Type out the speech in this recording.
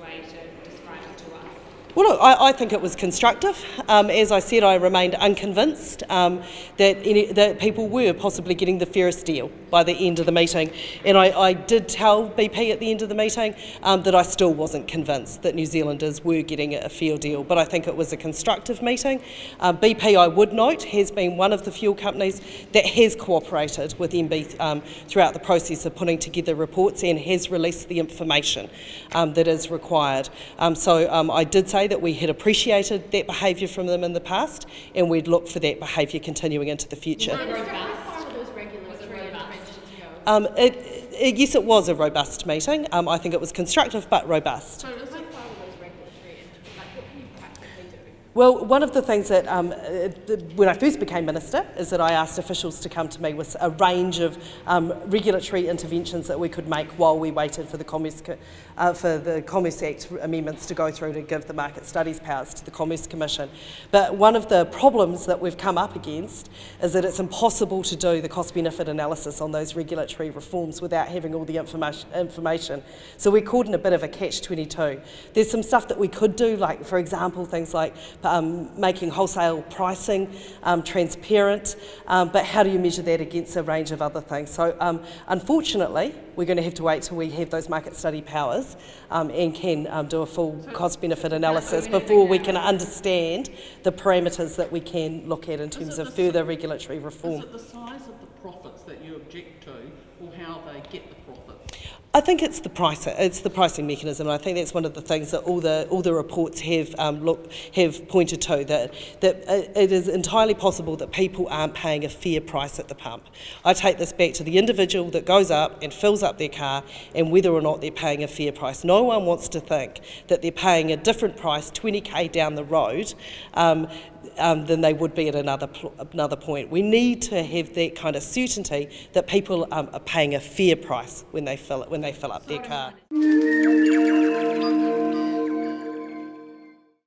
way to describe it to us? Well, look, I, I, think it was constructive. Um, as I said, I remained unconvinced um, that, any, that people were possibly getting the fairest deal by the end of the meeting. And I, I did tell BP at the end of the meeting um, that I still wasn't convinced that New Zealanders were getting a fair deal. But I think it was a constructive meeting. Um, BP, I would note, has been one of the fuel companies that has cooperated with MBIE um, throughout the process of putting together reports and has released the information um, that is required. so I did say say that we had appreciated that behaviour from them in the past and we'd look for that behaviour continuing into the future. Um, it, it, yes, it was a robust meeting. Um, I think it was constructive but robust. So Well, one of the things that, um, when I first became minister, is that I asked officials to come to me with a range of um, regulatory interventions that we could make while we waited for the Commerce, uh, for the Commerce Act amendments to go through to give the market studies powers to the Commerce Commission. But one of the problems that we've come up against is that it's impossible to do the cost-benefit analysis on those regulatory reforms without having all the information. So we're caught in a bit of a catch-22. There's some stuff that we could do, like, for example, things like um, making wholesale pricing um, transparent, um, but how do you measure that against a range of other things? So um, unfortunately, we're going to have to wait till we have those market study powers um, and can um, do a full so cost benefit analysis before we can understand the parameters that we can look at in terms of further regulatory reform. Profits that you object to or how they get the I think it's the price. It's the pricing mechanism. I think that's one of the things that all the all the reports have um, look have pointed to that that it is entirely possible that people aren't paying a fair price at the pump. I take this back to the individual that goes up and fills up their car, and whether or not they're paying a fair price. No one wants to think that they're paying a different price 20k down the road um, um, than they would be at another, another point. We need to have that kind of certainty that people um, are paying a fair price when they fill, when they fill up their car.